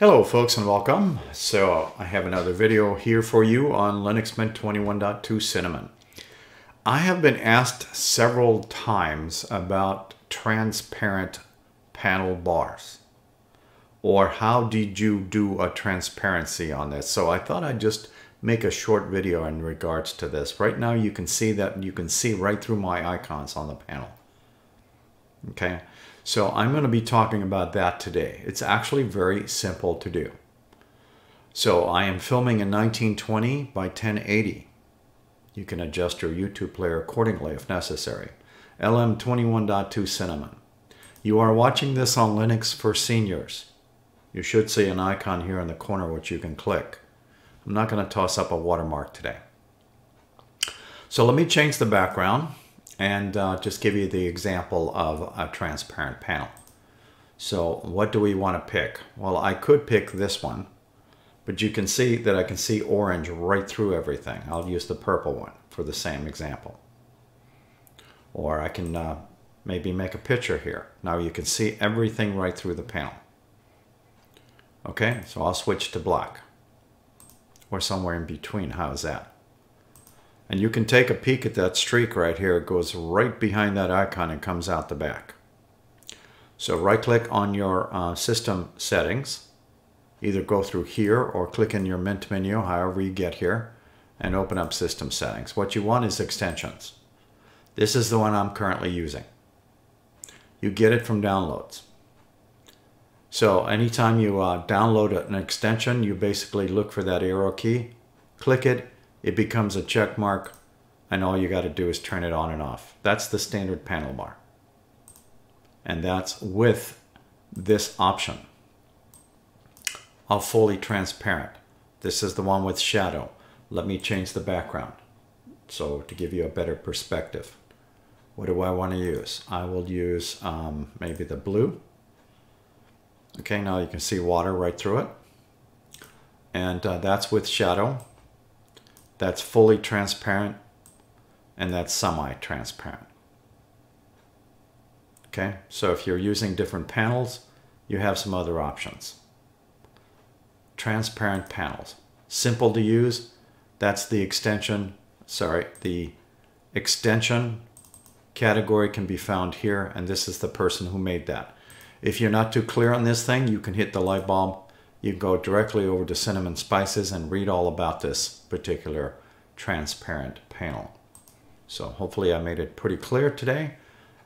Hello folks and welcome. So I have another video here for you on Linux Mint 21.2 Cinnamon. I have been asked several times about transparent panel bars or how did you do a transparency on this. So I thought I'd just make a short video in regards to this. Right now you can see that you can see right through my icons on the panel. Okay, so I'm going to be talking about that today. It's actually very simple to do. So I am filming in 1920 by 1080. You can adjust your YouTube player accordingly if necessary. LM21.2 Cinnamon. You are watching this on Linux for Seniors. You should see an icon here in the corner which you can click. I'm not going to toss up a watermark today. So let me change the background and uh, just give you the example of a transparent panel. So what do we want to pick? Well, I could pick this one, but you can see that I can see orange right through everything. I'll use the purple one for the same example. Or I can uh, maybe make a picture here. Now you can see everything right through the panel. Okay, so I'll switch to black or somewhere in between. How's that? And you can take a peek at that streak right here. It goes right behind that icon and comes out the back. So right click on your uh, system settings. Either go through here or click in your Mint menu, however you get here, and open up system settings. What you want is extensions. This is the one I'm currently using. You get it from downloads. So anytime you uh, download an extension, you basically look for that arrow key, click it, it becomes a check mark and all you got to do is turn it on and off. That's the standard panel bar. And that's with this option of fully transparent. This is the one with shadow. Let me change the background. So to give you a better perspective, what do I want to use? I will use um, maybe the blue. Okay, now you can see water right through it. And uh, that's with shadow that's fully transparent, and that's semi-transparent. Okay, so if you're using different panels, you have some other options. Transparent panels. Simple to use. That's the extension, sorry, the extension category can be found here, and this is the person who made that. If you're not too clear on this thing, you can hit the light bulb you go directly over to Cinnamon Spices and read all about this particular transparent panel. So hopefully I made it pretty clear today.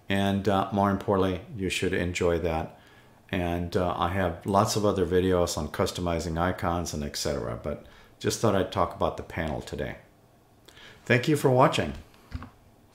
And uh, more importantly, you should enjoy that. And uh, I have lots of other videos on customizing icons and etc. But just thought I'd talk about the panel today. Thank you for watching.